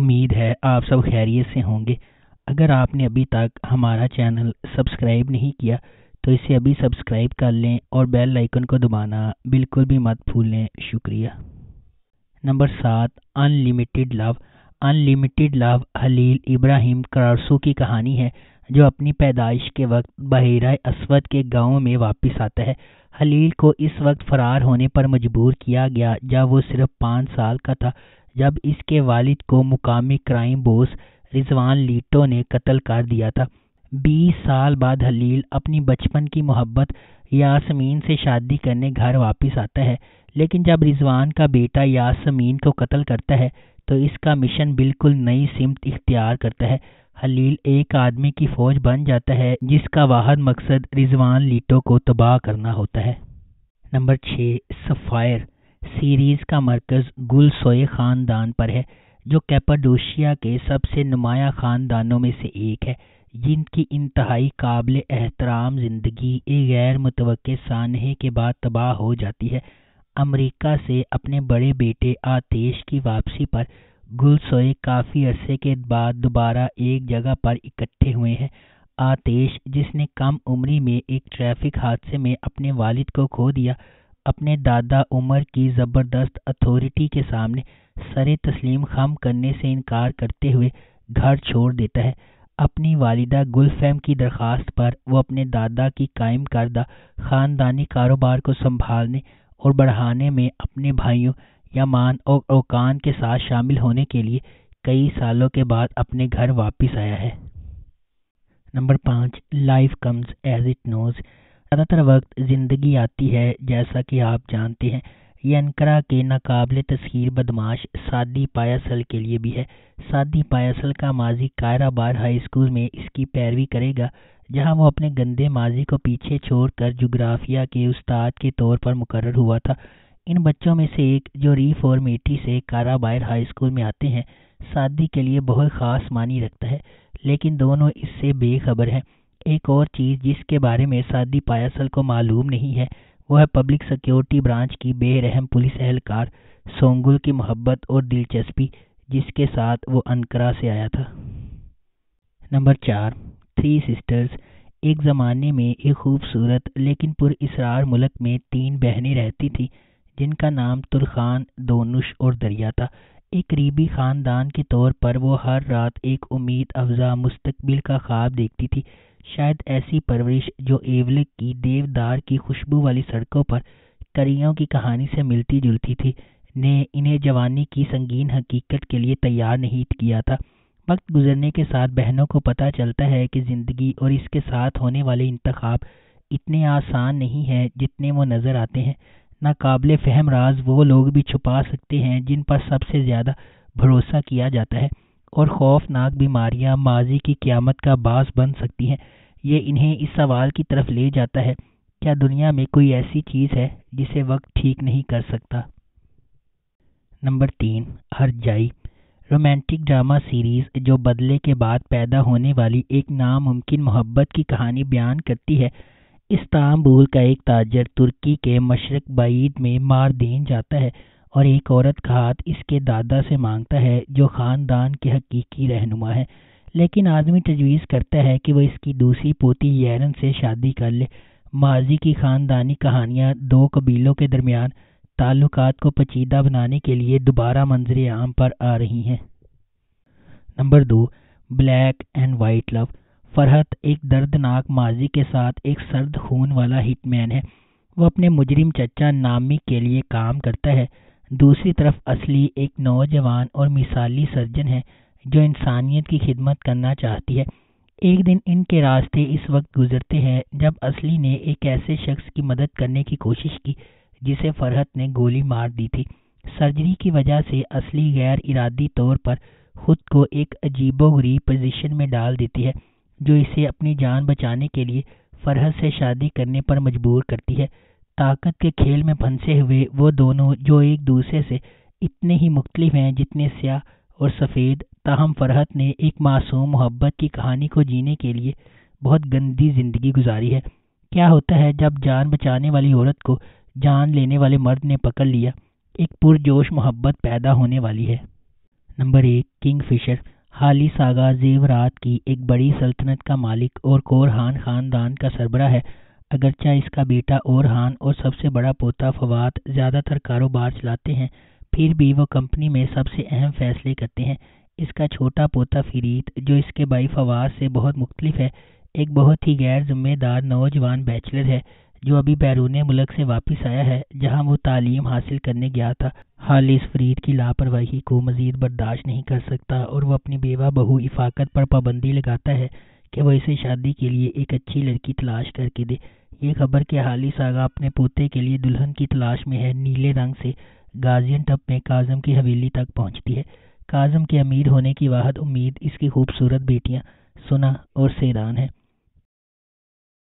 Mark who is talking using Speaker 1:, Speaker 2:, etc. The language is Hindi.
Speaker 1: उम्मीद है आप सब खैरियत से होंगे। अगर आपने अभी तक हमारा चैनल सब्सक्राइब नहीं किया तो इसे अभी सब्सक्राइब कर लें और बेल आइकन को दबाना बिल्कुल भी मत भूलें। शुक्रिया। नंबर सात, unlimited love. Unlimited love Halil Ibrahim Karasu की कहानी है, जो अपनी पैदाइश के वक्त बहरा असवद के गाँव में वापस आता है। हलील को इस वक्त फरार होने पर मजबूर किया गया, जब वो सिर्फ़ पाँच साल का था। जब इसके वालिद को मुकामी क्राइम बोस रिजवान लीटो ने कत्ल कर दिया था। बीस साल बाद हलील अपनी बचपन की मोहब्बत यासमीन से शादी करने घर वापस आता है। लेकिन जब रिजवान का बेटा यासमीन को कत्ल करता है तो इसका मिशन बिल्कुल नई सिमत इख्तियार करता है। हलील एक आदमी की फौज बन जाता है, जिसका वाहद मकसद रिजवान लीटो को तबाह करना होता है। नंबर छः सफ़ायर। सीरीज़ का मरकज गुल सोए ख़ानदान पर है, जो कैपाडोशिया के सबसे नुमाया ख़ानदानों में से एक है, जिनकी इंतहाई काबिल एहतराम ज़िंदगी एक गैर मुतव सानहे के बाद तबाह हो जाती है। अमेरिका से अपने बड़े बेटे आतेश की वापसी पर गुलसोए काफ़ी अरसे के बाद दोबारा एक जगह पर इकट्ठे हुए हैं। आतेश, जिसने कम उम्री में एक ट्रैफ़िक हादसे में अपने वालिद को खो दिया अपने दादा उमर की ज़बरदस्त अथॉरिटी के सामने सर तस्लीम खम करने से इनकार करते हुए घर छोड़ देता है। अपनी वालिदा गुलफैम की दरख्वास्त पर वो अपने दादा की कायम करदा ख़ानदानी कारोबार को संभालने और बढ़ाने में अपने भाइयों, यमान और ओकान के साथ शामिल होने के लिए कई सालों के बाद अपने घर वापस आया है। नंबर पाँच life comes as it knows ज़्यादातर वक्त ज़िंदगी आती है, जैसा कि आप जानते हैं। ये अनकरा के नाकबिल तस्खीर बदमाश सादी पायासल के लिए भी है। सादी पायासल का माजी कायरा बार हाई स्कूल में इसकी पैरवी करेगा, जहाँ वो अपने गंदे माजी को पीछे छोड़कर जोग्राफिया के उस्ताद के तौर पर मुकर हुआ था। इन बच्चों में से एक, जो रिफॉर्मेटी से काराबायर हाई स्कूल में आते हैं शादी के लिए बहुत ख़ास मानी रखता है, लेकिन दोनों इससे बेखबर हैं। एक और चीज़ जिसके बारे में सादी पायासल को मालूम नहीं है वो है पब्लिक सिक्योरिटी ब्रांच की बेरहम पुलिस एहलकार, सोंगुल की मोहब्बत और दिलचस्पी, जिसके साथ वो अनकरा से आया था। नंबर चार थ्री सिस्टर्स एक ज़माने में एक खूबसूरत, लेकिन पुरस्रार मुल्क में तीन बहनें रहती थीं, जिनका नाम तुरखान, दोनुश और दरिया था। एक करीबी ख़ानदान के तौर पर वो हर रात एक उम्मीद अफजा, मुस्तकबिल का ख्वाब देखती थी शायद ऐसी परवरिश जो एवले की देवदार की खुशबू वाली सड़कों पर करियों की कहानी से मिलती जुलती थी, ने इन्हें जवानी की संगीन हकीकत के लिए तैयार नहीं किया था। वक्त गुजरने के साथ बहनों को पता चलता है कि ज़िंदगी और इसके साथ होने वाले इंतखाब इतने आसान नहीं हैं जितने वो नज़र आते हैं। नाकाबिल फ़हम राज वो लोग भी छुपा सकते हैं जिन पर सबसे ज़्यादा भरोसा किया जाता है। और खौफनाक बीमारियाँ माजी की क्यामत का बास बन सकती हैं। ये इन्हें इस सवाल की तरफ़ ले जाता है, क्या दुनिया में कोई ऐसी चीज़ है जिसे वक्त ठीक नहीं कर सकता? नंबर तीन, हर जाई। रोमांटिक ड्रामा सीरीज़ जो बदले के बाद पैदा होने वाली एक नामुमकिन मोहब्बत की कहानी बयान करती है। इस्तांबुल का एक ताजर तुर्की के मशरक बाईद में मार देन जाता है। और एक औरत का हाथ इसके दादा से माँगता है, जो ख़ानदान के हकीकी रहनुमा है। लेकिन आदमी तजवीज़ करता है कि वह इसकी दूसरी पोती यैरन से शादी कर ले। माजी की ख़ानदानी कहानियाँ दो कबीलों के दरमियान ताल्लुक को पचीदा बनाने के लिए दोबारा मंजर आम पर आ रही हैं। नंबर दो, black and white love. Farhat एक दर्दनाक माजी के साथ एक सर्द खून वाला हिटमैन है। वो अपने मुजरिम चचा नामी के लिए काम करता है। दूसरी तरफ़ असली एक नौजवान और मिसाली सर्जन है, जो इंसानियत की खिदमत करना चाहती है। एक दिन इनके रास्ते इस वक्त गुजरते हैं, जब असली ने एक ऐसे शख्स की मदद करने की कोशिश की, जिसे फरहत ने गोली मार दी थी। सर्जरी की वजह से असली गैर इरादी तौर पर खुद को एक अजीबो गरीब पोजीशन में डाल देती है, जो इसे अपनी जान बचाने के लिए फरहत से शादी करने पर मजबूर करती है। ताकत के खेल में फंसे हुए वो दोनों, जो एक दूसरे से इतने ही मुख्तलिफ़ हैं जितने स्याह और सफ़ेद, ताहम फरहत ने एक मासूम मोहब्बत की कहानी को जीने के लिए बहुत गंदी ज़िंदगी गुजारी है। क्या होता है जब जान बचाने वाली औरत को जान लेने वाले मर्द ने पकड़ लिया, एक पुरजोश मोहब्बत पैदा होने वाली है? नंबर एक किंग फिशर हाली सागा जेवरात की एक बड़ी सल्तनत का मालिक और कोरहान खानदान का सरबरा है। अगरचा इसका बेटा ओरहान और सबसे बड़ा पोता फवाद ज़्यादातर कारोबार चलाते हैं, फिर भी वो कंपनी में सबसे अहम फैसले करते हैं। इसका छोटा पोता फरीद, जो इसके भाई फवाद से बहुत मुख्तलिफ़ है, एक बहुत ही गैर जिम्मेदार नौजवान बैचलर है, जो अभी बैरून मुल्क से वापस आया है, जहाँ वो तालीम हासिल करने गया था। हाल इस फरीद की लापरवाही को मजीद बर्दाश्त नहीं कर सकता और वो अपनी बेवा बहू इफाकत पर पाबंदी लगाता है। कि वह इसे शादी के लिए एक अच्छी लड़की तलाश करके दे। ये खबर कि ही सागा अपने पोते के लिए दुल्हन की तलाश में है, नीले रंग से गाजियन टप में काजम की हवेली तक पहुँचती है। काजम के अमीर होने की वाहद उम्मीद, इसकी खूबसूरत बेटियाँ, सुना और सेरान है।